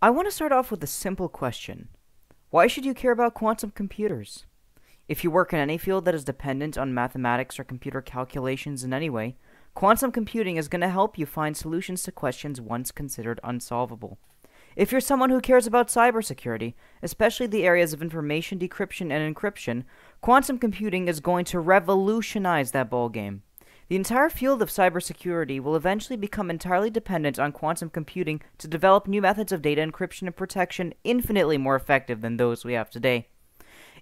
I want to start off with a simple question. Why should you care about quantum computers? If you work in any field that is dependent on mathematics or computer calculations in any way, quantum computing is going to help you find solutions to questions once considered unsolvable. If you're someone who cares about cybersecurity, especially the areas of information decryption and encryption, quantum computing is going to revolutionize that ballgame. The entire field of cybersecurity will eventually become entirely dependent on quantum computing to develop new methods of data encryption and protection infinitely more effective than those we have today.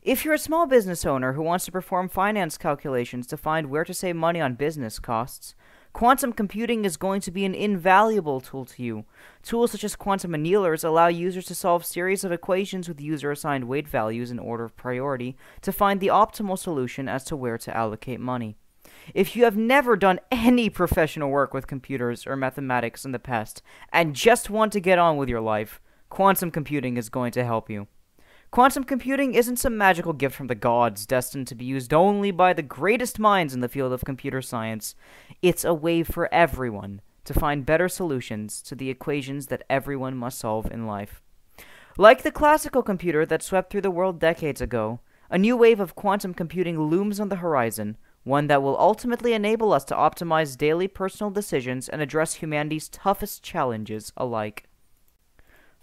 If you're a small business owner who wants to perform finance calculations to find where to save money on business costs, quantum computing is going to be an invaluable tool to you. Tools such as quantum annealers allow users to solve series of equations with user-assigned weight values in order of priority to find the optimal solution as to where to allocate money. If you have never done any professional work with computers or mathematics in the past and just want to get on with your life, quantum computing is going to help you. Quantum computing isn't some magical gift from the gods destined to be used only by the greatest minds in the field of computer science. It's a way for everyone to find better solutions to the equations that everyone must solve in life. Like the classical computer that swept through the world decades ago, a new wave of quantum computing looms on the horizon, one that will ultimately enable us to optimize daily personal decisions and address humanity's toughest challenges alike.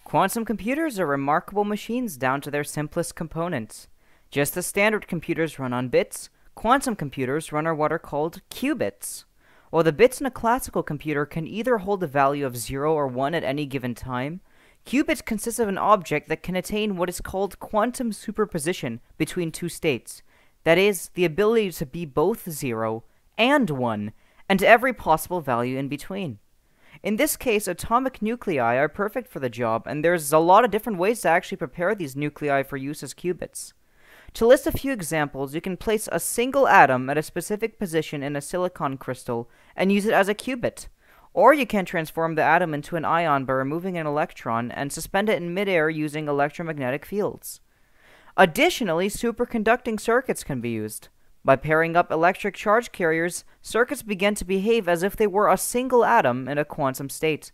Quantum computers are remarkable machines down to their simplest components. Just as standard computers run on bits, quantum computers run on what are called qubits. While the bits in a classical computer can either hold a value of 0 or 1 at any given time, qubits consist of an object that can attain what is called quantum superposition between two states, that is, the ability to be both 0 and 1, and every possible value in between. In this case, atomic nuclei are perfect for the job, and there's a lot of different ways to actually prepare these nuclei for use as qubits. To list a few examples, you can place a single atom at a specific position in a silicon crystal and use it as a qubit. Or you can transform the atom into an ion by removing an electron and suspend it in midair using electromagnetic fields. Additionally, superconducting circuits can be used. By pairing up electric charge carriers, circuits begin to behave as if they were a single atom in a quantum state.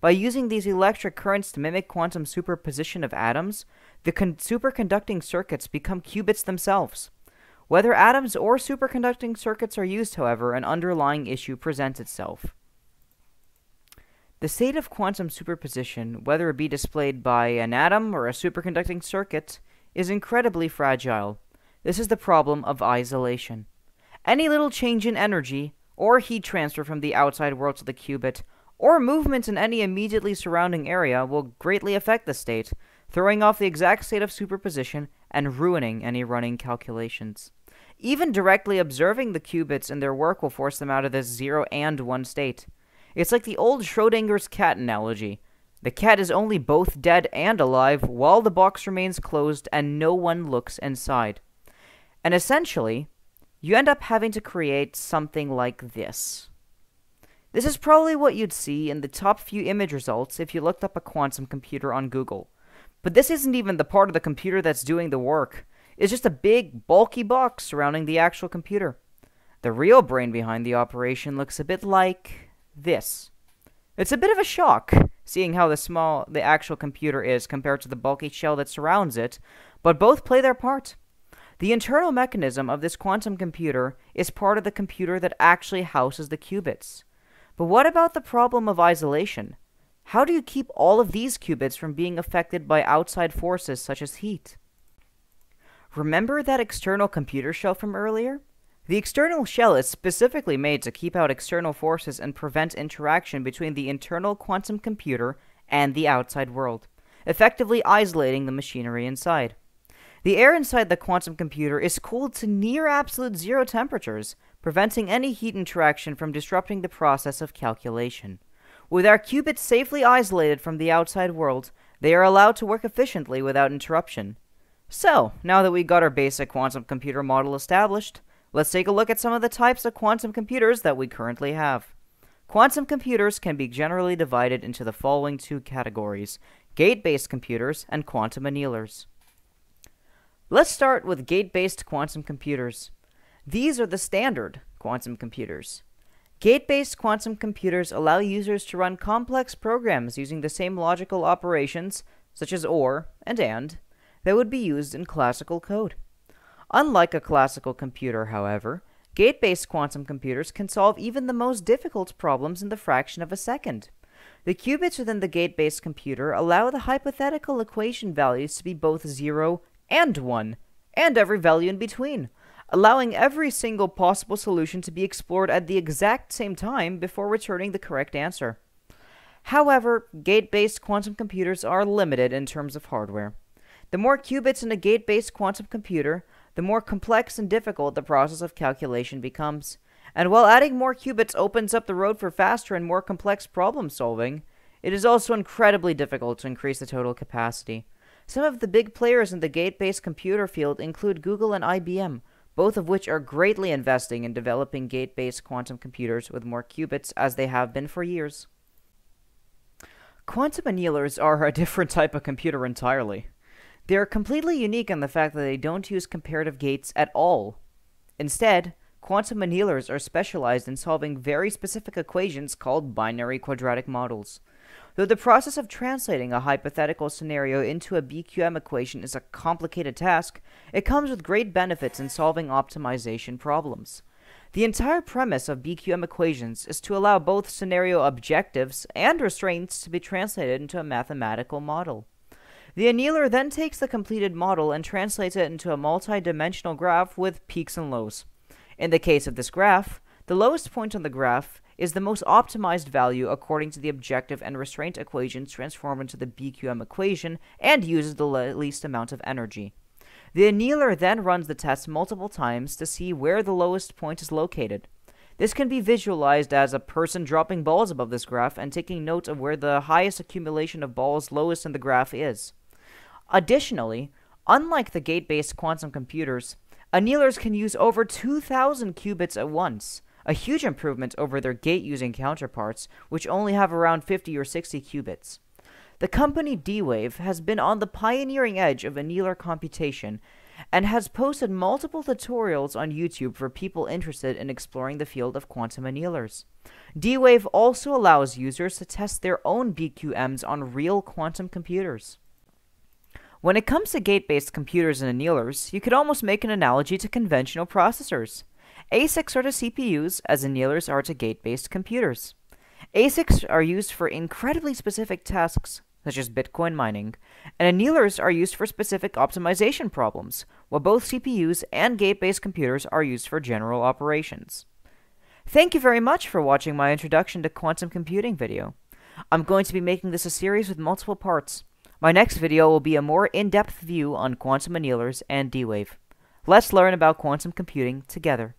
By using these electric currents to mimic quantum superposition of atoms, the superconducting circuits become qubits themselves. Whether atoms or superconducting circuits are used, however, an underlying issue presents itself. The state of quantum superposition, whether it be displayed by an atom or a superconducting circuit, is incredibly fragile. This is the problem of isolation. Any little change in energy, or heat transfer from the outside world to the qubit, or movement in any immediately surrounding area will greatly affect the state, throwing off the exact state of superposition and ruining any running calculations. Even directly observing the qubits and their work will force them out of this 0 and 1 state. It's like the old Schrodinger's cat analogy. The cat is only both dead and alive while the box remains closed and no one looks inside. And essentially, you end up having to create something like this. This is probably what you'd see in the top few image results if you looked up a quantum computer on Google. But this isn't even the part of the computer that's doing the work. It's just a big, bulky box surrounding the actual computer. The real brain behind the operation looks a bit like this. It's a bit of a shock, seeing how the small the actual computer is compared to the bulky shell that surrounds it, but both play their part. The internal mechanism of this quantum computer is part of the computer that actually houses the qubits. But what about the problem of isolation? How do you keep all of these qubits from being affected by outside forces such as heat? Remember that external computer shell from earlier? The external shell is specifically made to keep out external forces and prevent interaction between the internal quantum computer and the outside world, effectively isolating the machinery inside. The air inside the quantum computer is cooled to near absolute zero temperatures, preventing any heat interaction from disrupting the process of calculation. With our qubits safely isolated from the outside world, they are allowed to work efficiently without interruption. So, now that we got our basic quantum computer model established, let's take a look at some of the types of quantum computers that we currently have. Quantum computers can be generally divided into the following two categories gate-based computers and quantum annealers. Let's start with gate-based quantum computers. These are the standard quantum computers. Gate-based quantum computers allow users to run complex programs using the same logical operations, such as OR and AND, that would be used in classical code. Unlike a classical computer, however, gate-based quantum computers can solve even the most difficult problems in the fraction of a second. The qubits within the gate-based computer allow the hypothetical equation values to be both 0 and 1, and every value in between, allowing every single possible solution to be explored at the exact same time before returning the correct answer. However, gate-based quantum computers are limited in terms of hardware. The more qubits in a gate-based quantum computer, the more complex and difficult the process of calculation becomes. And while adding more qubits opens up the road for faster and more complex problem solving, it is also incredibly difficult to increase the total capacity. Some of the big players in the gate-based computer field include Google and IBM, both of which are greatly investing in developing gate-based quantum computers with more qubits as they have been for years. Quantum annealers are a different type of computer entirely. They are completely unique in the fact that they don't use comparative gates at all. Instead, quantum annealers are specialized in solving very specific equations called binary quadratic models. Though the process of translating a hypothetical scenario into a BQM equation is a complicated task, it comes with great benefits in solving optimization problems. The entire premise of BQM equations is to allow both scenario objectives and restraints to be translated into a mathematical model. The annealer then takes the completed model and translates it into a multi-dimensional graph with peaks and lows. In the case of this graph, the lowest point on the graph is the most optimized value according to the objective and restraint equations transformed into the BQM equation and uses the least amount of energy. The annealer then runs the test multiple times to see where the lowest point is located. This can be visualized as a person dropping balls above this graph and taking note of where the highest accumulation of balls lowest in the graph is. Additionally, unlike the gate-based quantum computers, annealers can use over 2,000 qubits at once, a huge improvement over their gate-using counterparts, which only have around 50 or 60 qubits. The company D-Wave has been on the pioneering edge of annealer computation and has posted multiple tutorials on YouTube for people interested in exploring the field of quantum annealers. D-Wave also allows users to test their own BQMs on real quantum computers. When it comes to gate-based computers and annealers, you could almost make an analogy to conventional processors. ASICs are to CPUs as annealers are to gate-based computers. ASICs are used for incredibly specific tasks, such as Bitcoin mining, and annealers are used for specific optimization problems, while both CPUs and gate-based computers are used for general operations. Thank you very much for watching my introduction to quantum computing video. I'm going to be making this a series with multiple parts. My next video will be a more in-depth view on quantum annealers and D-Wave. Let's learn about quantum computing together.